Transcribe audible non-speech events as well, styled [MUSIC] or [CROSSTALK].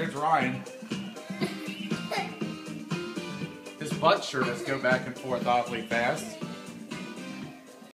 here's [LAUGHS] Ryan. His butt sure does go back and forth awfully fast.